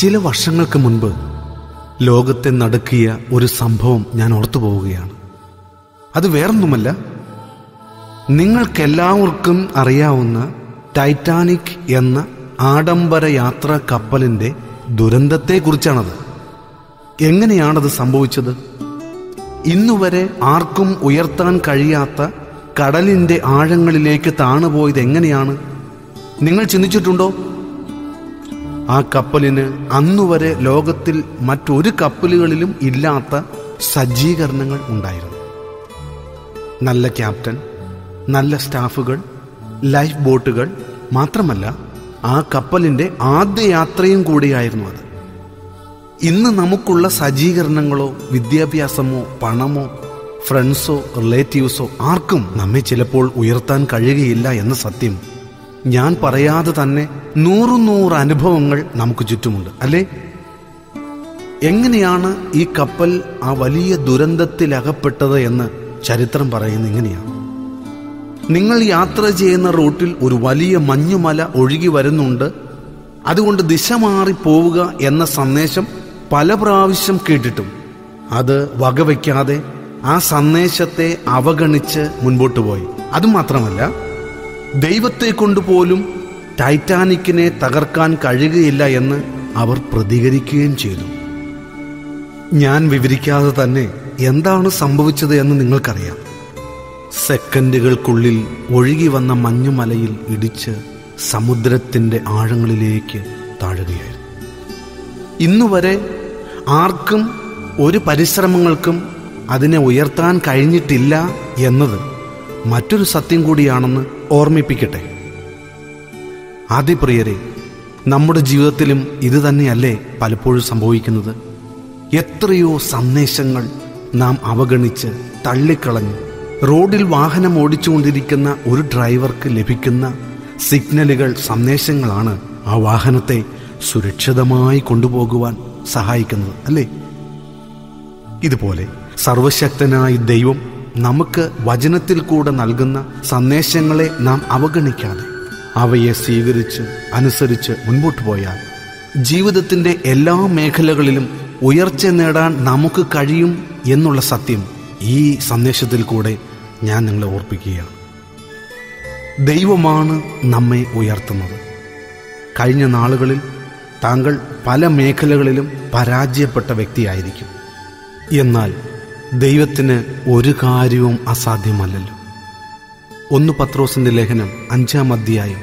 ചില വർഷങ്ങൾക്ക് മുൻപ് ലോകത്തെ നടുക്കിയ ഒരു സംഭവം ഞാൻ ഓർത്തു പോവുകയാണ്. അത് വേറൊന്നുമല്ല നിങ്ങൾക്കെല്ലാവർക്കും അറിയാവുന്ന ടൈറ്റാനിക് എന്ന ആഡംബര യാത്രാ കപ്പലിന്റെ ദുരന്തത്തെക്കുറിച്ചാണത്. എങ്ങനെയാണത് സംഭവിച്ചത്? ഇന്നുവരെ ആർക്കും ഉയർത്താൻ കഴിയാത്ത കടലിന്റെ ആഴങ്ങളിലേക്ക് താണുപോയത് എങ്ങനെയാണ് നിങ്ങൾ ചിന്തിച്ചിട്ടുണ്ടോ? ആ കപ്പലിന് അന്നുവരെ ലോകത്തിൽ മറ്റൊരു കപ്പലുകളിലും ഇല്ലാത്ത സജ്ജീകരണങ്ങൾ ഉണ്ടായിരുന്നു. നല്ല ക്യാപ്റ്റൻ നല്ല സ്റ്റാഫുകൾ ലൈഫ് ബോട്ടുകൾ മാത്രമല്ല ആ കപ്പലിന്റെ ആദ്യ യാത്രയും കൂടിയായിരുന്നു അത്. ഇന്ന് നമുക്കുള്ള സജ്ജീകരണങ്ങളോ വിദ്യാഭ്യാസമോ പണമോ ഫ്രണ്ട്സോ റിലേറ്റീവ്സോ ആർക്കും നമ്മെ ചിലപ്പോൾ ഉയർത്താൻ കഴിയുകയില്ല എന്ന സത്യം ഞാൻ പറയാതെ തന്നെ നൂറു നൂറ് അനുഭവങ്ങൾ നമുക്ക് ചുറ്റുമുണ്ട് അല്ലേ? എങ്ങനെയാണ് ഈ കപ്പൽ ആ വലിയ ദുരന്തത്തിലകപ്പെട്ടത് എന്ന് ചരിത്രം പറയുന്നത് ഇങ്ങനെയാണ്. നിങ്ങൾ യാത്ര ചെയ്യുന്ന റൂട്ടിൽ ഒരു വലിയ മഞ്ഞുമല ഒഴുകി വരുന്നുണ്ട് അതുകൊണ്ട് ദിശ മാറി പോവുക എന്ന സന്ദേശം പല പ്രാവശ്യം കേട്ടിട്ടും. അത് വകവയ്ക്കാതെ ആ സന്ദേശത്തെ അവഗണിച്ച് മുൻപോട്ട് പോയി. അതുമാത്രമല്ല ദൈവത്തെ കൊണ്ടുപോലും ടൈറ്റാനിക്കിനെ തകർക്കാൻ കഴിയുകയില്ല എന്ന് അവർ പ്രതികരിക്കുകയും ചെയ്തു. ഞാൻ വിവരിക്കാതെ തന്നെ എന്താണ് സംഭവിച്ചത് എന്ന് നിങ്ങൾക്കറിയാം. സെക്കൻഡുകൾക്കുള്ളിൽ ഒഴുകി വന്ന മഞ്ഞുമലയിൽ ഇടിച്ച് സമുദ്രത്തിന്റെ ആഴങ്ങളിലേക്ക് താഴുകയായിരുന്നു. ഇന്നുവരെ ആർക്കും ഒരു പരിശ്രമങ്ങൾക്കും അതിനെ ഉയർത്താൻ കഴിഞ്ഞിട്ടില്ല എന്നത് മറ്റൊരു സത്യം കൂടിയാണെന്ന് ഓർമ്മിപ്പിക്കട്ടെ. ആദ്യപ്രിയരെ നമ്മുടെ ജീവിതത്തിലും ഇത് തന്നെയല്ലേ പലപ്പോഴും സംഭവിക്കുന്നത്? എത്രയോ സന്ദേശങ്ങൾ നാം അവഗണിച്ച് തള്ളിക്കളഞ്ഞ്. റോഡിൽ വാഹനം ഓടിച്ചുകൊണ്ടിരിക്കുന്ന ഒരു ഡ്രൈവർക്ക് ലഭിക്കുന്ന സിഗ്നലുകൾ സന്ദേശങ്ങളാണ് ആ വാഹനത്തെ സുരക്ഷിതമായി കൊണ്ടുപോകുവാൻ സഹായിക്കുന്നത് അല്ലേ? ഇതുപോലെ സർവശക്തനായ ദൈവം നമുക്ക് വചനത്തിൽ കൂടെ നൽകുന്ന സന്ദേശങ്ങളെ നാം അവഗണിക്കാതെ അവയെ സ്വീകരിച്ച് അനുസരിച്ച് മുൻപോട്ട് പോയാൽ ജീവിതത്തിന്റെ എല്ലാ മേഖലകളിലും ഉയർച്ച നേടാൻ നമുക്ക് കഴിയും എന്നുള്ള സത്യം ഈ സന്ദേശത്തിൽ കൂടെ ഞാൻ നിങ്ങളെ ഓർപ്പിക്കുകയാണ്. ദൈവമാണ് നമ്മെ ഉയർത്തുന്നത്. കഴിഞ്ഞ നാളുകളിൽ താങ്കൾ പല മേഖലകളിലും പരാജയപ്പെട്ട വ്യക്തിയായിരിക്കും. എന്നാൽ ദൈവത്തിന് ഒരു കാര്യവും അസാധ്യമല്ലല്ലോ. ഒന്ന് പത്രോസിന്റെ ലേഖനം അഞ്ചാം അധ്യായം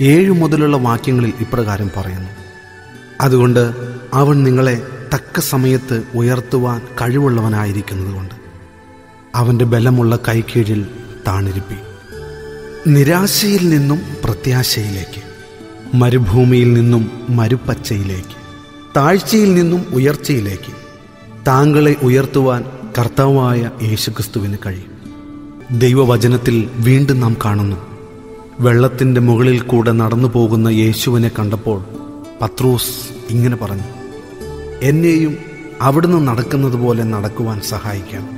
ഏഴ് മുതലുള്ള വാക്യങ്ങളിൽ ഇപ്രകാരം പറയുന്നു. അതുകൊണ്ട് അവൻ നിങ്ങളെ തക്ക സമയത്ത് ഉയർത്തുവാൻ കഴിവുള്ളവനായിരിക്കുന്നതുകൊണ്ട് അവന്റെ ബലമുള്ള കൈക്കീഴിൽ താണിരിപ്പി. നിരാശയിൽ നിന്നും പ്രത്യാശയിലേക്ക് മരുഭൂമിയിൽ നിന്നും മരുപ്പച്ചയിലേക്ക് താഴ്ചയിൽ നിന്നും ഉയർച്ചയിലേക്ക് താങ്കളെ ഉയർത്തുവാൻ കർത്താവായ യേശുക്രിസ്തുവിന് കഴിയും. ദൈവവചനത്തിൽ വീണ്ടും നാം കാണുന്നു വെള്ളത്തിന്റെ മുകളിൽ കൂടെ നടന്നു പോകുന്ന യേശുവിനെ കണ്ടപ്പോൾ പത്രൂസ് ഇങ്ങനെ പറഞ്ഞു എന്നെയും അവിടുന്ന് നടക്കുന്നത് പോലെ നടക്കുവാൻ സഹായിക്കാം.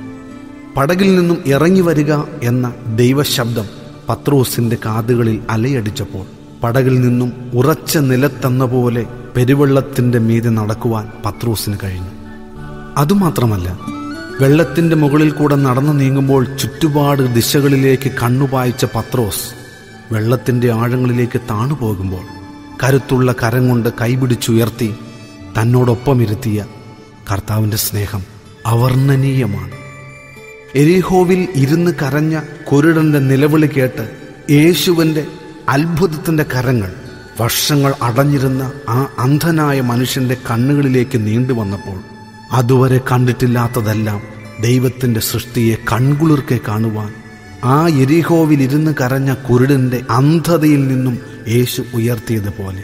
പടകിൽ നിന്നും ഇറങ്ങി വരിക എന്ന ദൈവശബ്ദം പത്രോസിന്റെ കാതുകളിൽ അലയടിച്ചപ്പോൾ പടകിൽ നിന്നും ഉറച്ച നിലത്തെന്ന പോലെ പെരുവെള്ളത്തിന്റെ മീതെ നടക്കുവാൻ പത്രൂസിന് കഴിഞ്ഞു. അതുമാത്രമല്ല വെള്ളത്തിന്റെ മുകളിൽ കൂടെ നടന്നു നീങ്ങുമ്പോൾ ചുറ്റുപാട് ദിശകളിലേക്ക് കണ്ണുപായിച്ച പത്രോസ് വെള്ളത്തിന്റെ ആഴങ്ങളിലേക്ക് താണു പോകുമ്പോൾ കരുത്തുള്ള കരം കൊണ്ട് കൈപിടിച്ചുയർത്തി തന്നോടൊപ്പം ഇരുത്തിയ കർത്താവിന്റെ സ്നേഹം അവർണനീയമാണ്. എരിഹോവിൽ ഇരുന്ന് കരഞ്ഞ കുരുടന്റെ നിലവിളി കേട്ട് യേശുവിന്റെ അത്ഭുതത്തിന്റെ കരങ്ങൾ വർഷങ്ങൾ അടഞ്ഞിരുന്ന ആ അന്ധനായ മനുഷ്യന്റെ കണ്ണുകളിലേക്ക് നീണ്ടു വന്നപ്പോൾ അതുവരെ കണ്ടിട്ടില്ലാത്തതെല്ലാം ദൈവത്തിന്റെ സൃഷ്ടിയെ കൺകുളിർക്കെ കാണുവാൻ ആ എരിഹോവിൽ ഇരുന്ന് കരഞ്ഞ കുരുടിന്റെ അന്ധതയിൽ നിന്നും യേശു ഉയർത്തിയതുപോലെ.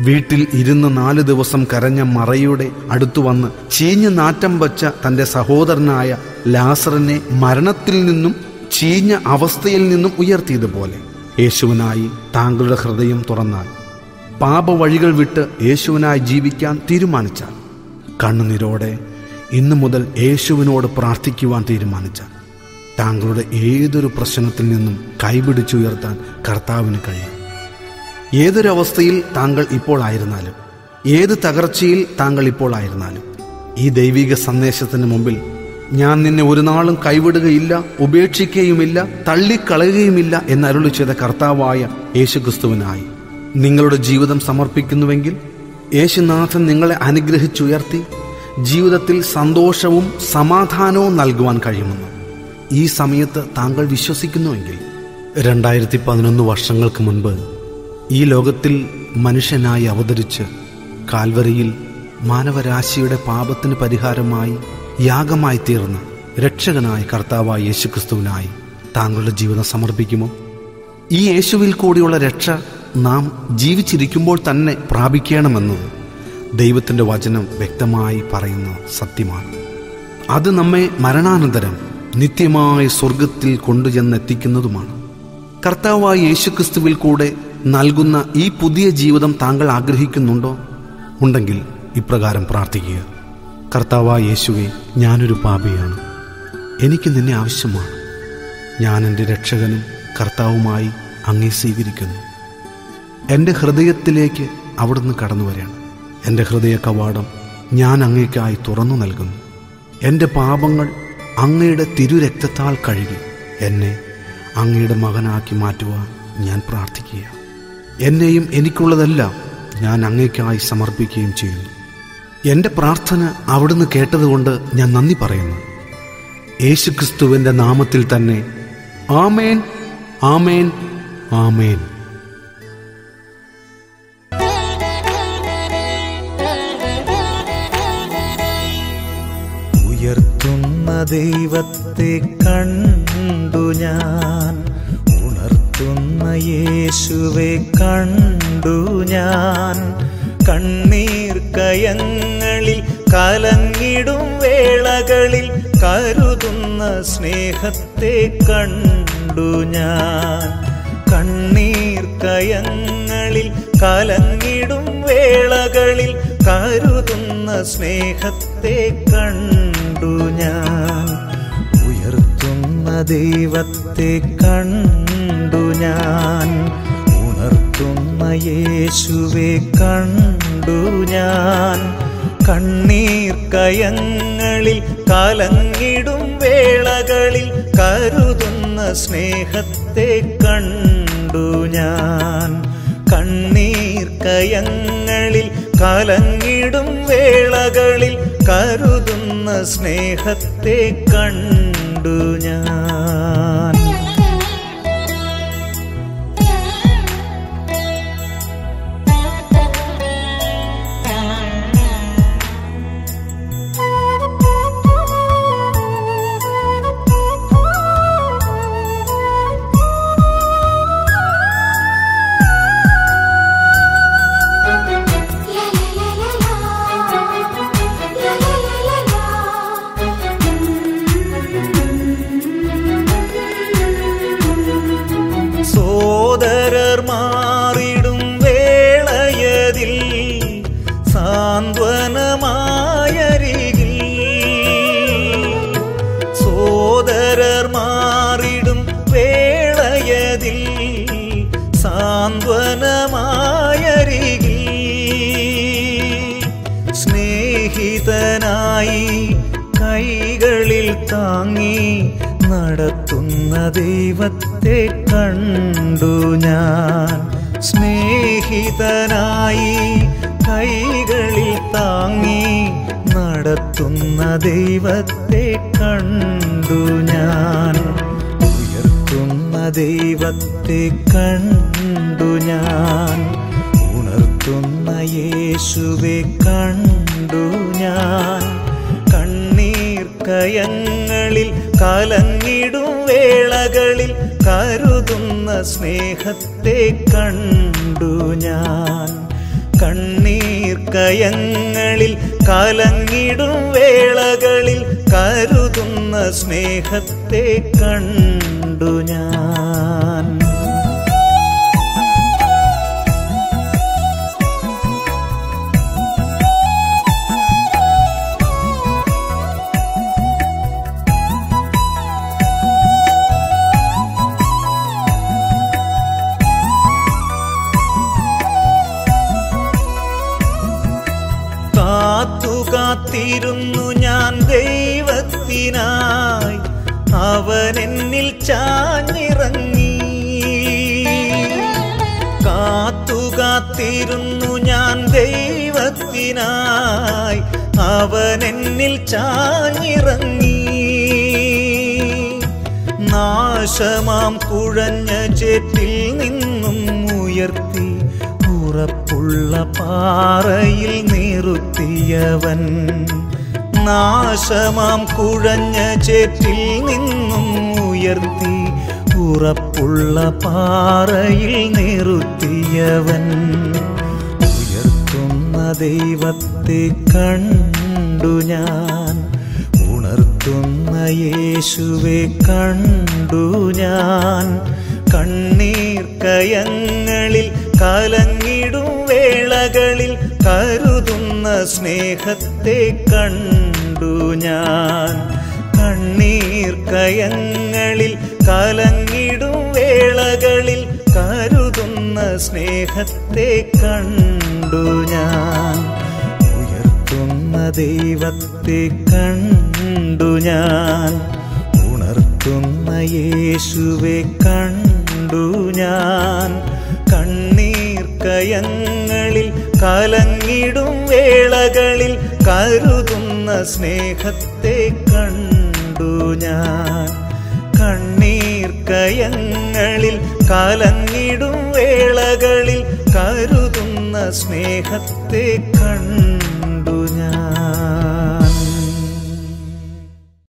വീട്ടിൽ ഇരുന്ന് നാല് ദിവസം കരഞ്ഞ മറയുടെ അടുത്തു വന്ന് ചീഞ്ഞ് നാറ്റം വച്ച തന്റെ സഹോദരനായ ലാസറിനെ മരണത്തിൽ നിന്നും ചീഞ്ഞ അവസ്ഥയിൽ നിന്നും ഉയർത്തിയതുപോലെ. യേശുവിനായി താങ്കളുടെ ഹൃദയം തുറന്നാൽ പാപവഴികൾ വിട്ട് യേശുവിനായി ജീവിക്കാൻ തീരുമാനിച്ചാൽ കണ്ണുനീരോടെ ഇന്നു മുതൽ യേശുവിനോട് പ്രാർത്ഥിക്കുവാൻ തീരുമാനിച്ച താങ്കളുടെ ഏതൊരു പ്രശ്നത്തിൽ നിന്നും കൈപിടിച്ചുയർത്താൻ കർത്താവിന് കഴിയും. ഏതൊരവസ്ഥയിൽ താങ്കൾ ഇപ്പോൾ ആയിരുന്നാലും ഏത് തകർച്ചയിൽ താങ്കൾ ഇപ്പോൾ ആയിരുന്നാലും ഈ ദൈവിക സന്ദേശത്തിന് മുമ്പിൽ ഞാൻ നിന്നെ ഒരു നാളും കൈവിടുകയില്ല ഉപേക്ഷിക്കുകയുമില്ല തള്ളിക്കളയുകയുമില്ല എന്നരുളി ചെയ്ത കർത്താവായ യേശുക്രിസ്തുവിനായി നിങ്ങളുടെ ജീവിതം സമർപ്പിക്കുന്നുവെങ്കിൽ യേശുനാഥൻ നിങ്ങളെ അനുഗ്രഹിച്ചുയർത്തി ജീവിതത്തിൽ സന്തോഷവും സമാധാനവും നൽകുവാൻ കഴിയുമെന്ന്. ഈ സമയത്ത് താങ്കൾ വിശ്വസിക്കുന്നുവെങ്കിൽ രണ്ടായിരത്തി പതിനൊന്ന് വർഷങ്ങൾക്ക് മുൻപ് ഈ ലോകത്തിൽ മനുഷ്യനായി അവതരിച്ച് കാൽവരിയിൽ മാനവരാശിയുടെ പാപത്തിന് പരിഹാരമായി യാഗമായി തീർന്ന രക്ഷകനായ കർത്താവായ യേശുക്രിസ്തുവിനായി താങ്കളുടെ ജീവിതം സമർപ്പിക്കുമോ? ഈ യേശുവിൽ കൂടിയുള്ള രക്ഷ നാം ജീവിച്ചിരിക്കുമ്പോൾ തന്നെ പ്രാപിക്കണമെന്നത് ദൈവത്തിന്റെ വചനം വ്യക്തമായി പറയുന്ന സത്യമാണ്. അത് നമ്മെ മരണാനന്തരം നിത്യമായ സ്വർഗത്തിൽ കൊണ്ടുചെന്നെത്തിക്കുന്നതുമാണ്. കർത്താവായ യേശുക്രിസ്തുവിൽ കൂടെ നൽകുന്ന ഈ പുതിയ ജീവിതം താങ്കൾ ആഗ്രഹിക്കുന്നുണ്ടോ? ഉണ്ടെങ്കിൽ ഇപ്രകാരം പ്രാർത്ഥിക്കുക. കർത്താവായ യേശുവെ ഞാനൊരു പാപിയാണ്. എനിക്ക് നിന്നെ ആവശ്യമാണ്. ഞാൻ എന്റെ രക്ഷകനും കർത്താവുമായി അങ്ങേ സ്വീകരിക്കുന്നു. എന്റെ ഹൃദയത്തിലേക്ക് അവിടുന്ന് കടന്നു വരണം എന്റെ ഹൃദയ കവാടം ഞാൻ അങ്ങേക്കായി തുറന്നു നൽകുന്നു. എന്റെ പാപങ്ങൾ അങ്ങയുടെ തിരുരക്തത്താൽ കഴുകി എന്നെ അങ്ങയുടെ മകനാക്കി മാറ്റുവാൻ ഞാൻ പ്രാർത്ഥിക്കുക എന്നെയും എനിക്കുള്ളതെല്ലാം ഞാൻ അങ്ങേക്കായി സമർപ്പിക്കുകയും ചെയ്യുന്നു. എന്റെ പ്രാർത്ഥന അവിടുന്ന് കേട്ടതുകൊണ്ട് ഞാൻ നന്ദി പറയുന്നു. യേശുക്രിസ്തുവിന്റെ നാമത്തിൽ തന്നെ ആമേൻ ആമേൻ ആമേൻ. ദൈവത്തെ കണ്ടു ഞാൻ. ഉണർത്തുന്ന യേശുവെ കണ്ടു ഞാൻ. കണ്ണീർ കയങ്ങളിൽ കലങ്ങിടും വേളകളിൽ കരുതുന്ന സ്നേഹത്തെ കണ്ടു ഞാൻ. കണ്ണീർ കയങ്ങളിൽ കലങ്ങിടും വേളകളിൽ കരുതുന്ന സ്നേഹത്തെ കണ്ടു ഞാൻ. ഉയർത്തുന്ന ദൈവത്തെ കണ്ടു ഞാൻ. ഉണർത്തുന്ന യേശുവെ കണ്ടു ഞാൻ. കണ്ണീർ കയങ്ങളിൽ കലങ്ങിടും വേളകളിൽ കരുതുന്ന സ്നേഹത്തെ കണ്ടു ഞാൻ. കണ്ണീർ കയങ്ങളിൽ കലങ്ങിടും വേളകളിൽ കരുതുന്ന സ്നേഹത്തെ കണ്ടു ഞാൻ. സാന്ത്വനമായരികിൽ സോദരർ മാറിടും വേളയതിൽ സാന്ത്വനമായരികിൽ സ്നേഹിതനായി കൈകളിൽ താങ്ങി നടത്തുന്ന ദൈവത്തെ കണ്ടു ഞാൻ. സ്നേഹിതനായി കൈകളിൽ താങ്ങി നടത്തുന്ന ദൈവത്തെ കണ്ടു ഞാൻ. ഉയർത്തുന്ന ദൈവത്തെ കണ്ടു ഞാൻ. ഉണർത്തുന്ന യേശുവെ കണ്ടു ഞാൻ. കണ്ണീർ കയങ്ങളിൽ കലങ്ങിടും വേളകളിൽ കരുതുന്ന സ്നേഹത്തെ കണ്ടു ഞാൻ. കണ്ണീർ കയങ്ങളിൽ കലങ്ങിടും വേളകളിൽ കരുതുന്ന സ്നേഹത്തെ കണ്ടു ഞാൻ. കാത്തുകാത്തിരുന്നു ഞാൻ ദൈവത്തിനായി. അവൻ എന്നിൽ ചാഞ്ഞിറങ്ങി. കാത്തു കാത്തിരുന്നു ഞാൻ ദൈവത്തിനായി. അവൻ എന്നിൽ ചാഞ്ഞിറങ്ങി. നാശമാം കുഴഞ്ഞ ചേറ്റിൽ നിന്നും ഉയർത്തി. ഉറപ്പുള്ള പാറയിൽ നിറുത്തിയവൻ നാശമാം കുഴഞ്ഞ ചേറ്റിൽ നിന്നും ഉയർത്തി ഉറപ്പുള്ള പാറയിൽ നിറുത്തിയവൻ ഉയർത്തുന്ന ദൈവത്തെ കണ്ടു ഞാൻ ഉണർത്തുന്ന യേശുവെ കണ്ടു ഞാൻ. കണ്ണീർ കയങ്ങളിൽ കലങ്ങിടും വേളകളിൽ കരുതുന്ന സ്നേഹത്തെ കണ്ടു ഞാൻ. കണ്ണീർ കയങ്ങളിൽ കലങ്ങിടും വേളകളിൽ കരുതുന്ന സ്നേഹത്തെ കണ്ടു ഞാൻ. ഉയർത്തുന്ന ദൈവത്തെ കണ്ടു ഞാൻ. ഉണർത്തുന്ന യേശുവെ കണ്ടു ഞാൻ. കണ്ണീർ കയങ്ങളിൽ കലങ്ങിടും വേളകളിൽ കരുതുന്ന സ്നേഹത്തെ കണ്ടു ഞാൻ. കണ്ണീർ കയങ്ങളിൽ കലങ്ങിടും വേളകളിൽ കരുതുന്ന സ്നേഹത്തെ കണ്ടു